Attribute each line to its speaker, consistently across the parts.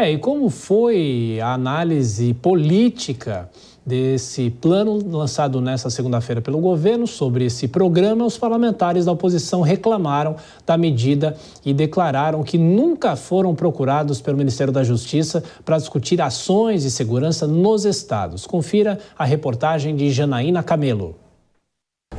Speaker 1: É, e como foi a análise política desse plano lançado nesta segunda-feira pelo governo sobre esse programa, os parlamentares da oposição reclamaram da medida e declararam que nunca foram procurados pelo Ministério da Justiça para discutir ações de segurança nos estados. Confira a reportagem de Janaína Camelo.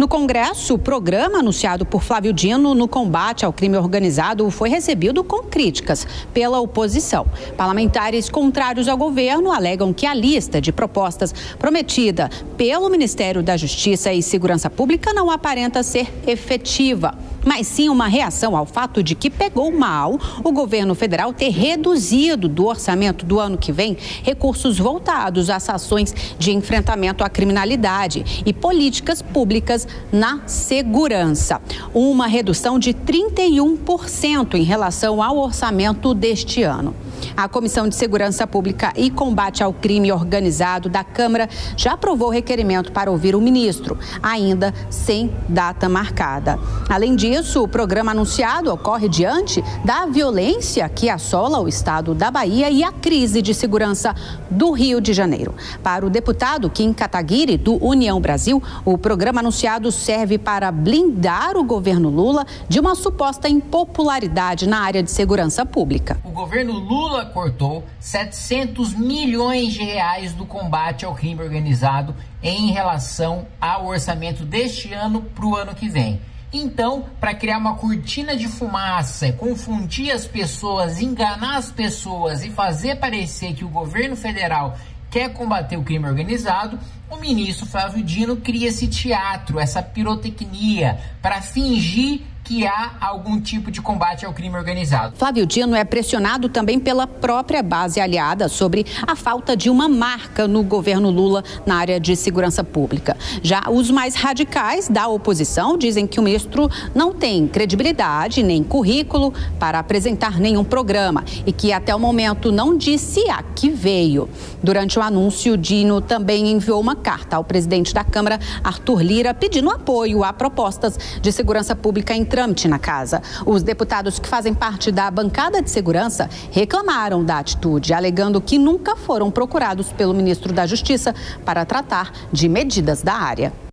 Speaker 2: No Congresso, o programa anunciado por Flávio Dino no combate ao crime organizado foi recebido com críticas pela oposição. Parlamentares contrários ao governo alegam que a lista de propostas prometida pelo Ministério da Justiça e Segurança Pública não aparenta ser efetiva mas sim uma reação ao fato de que pegou mal o governo federal ter reduzido do orçamento do ano que vem recursos voltados às ações de enfrentamento à criminalidade e políticas públicas na segurança. Uma redução de 31% em relação ao orçamento deste ano. A Comissão de Segurança Pública e Combate ao Crime Organizado da Câmara já aprovou o requerimento para ouvir o ministro, ainda sem data marcada. Além disso, o programa anunciado ocorre diante da violência que assola o estado da Bahia e a crise de segurança do Rio de Janeiro. Para o deputado Kim Kataguiri, do União Brasil, o programa anunciado serve para blindar o governo Lula de uma suposta impopularidade na área de segurança pública.
Speaker 3: O governo Lula cortou 700 milhões de reais do combate ao crime organizado em relação ao orçamento deste ano para o ano que vem. Então, para criar uma cortina de fumaça, confundir as pessoas, enganar as pessoas e fazer parecer que o governo federal quer combater o crime organizado, o ministro Flávio Dino cria esse teatro, essa pirotecnia, para fingir que há algum tipo de combate ao crime organizado.
Speaker 2: Flávio Dino é pressionado também pela própria base aliada sobre a falta de uma marca no governo Lula na área de segurança pública. Já os mais radicais da oposição dizem que o ministro não tem credibilidade nem currículo para apresentar nenhum programa e que até o momento não disse a que veio. Durante o anúncio, Dino também enviou uma carta ao presidente da Câmara, Arthur Lira, pedindo apoio a propostas de segurança pública em trâmite na casa. Os deputados que fazem parte da bancada de segurança reclamaram da atitude, alegando que nunca foram procurados pelo ministro da Justiça para tratar de medidas da área.